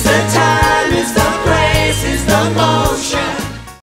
is the time, is the place, is the motion.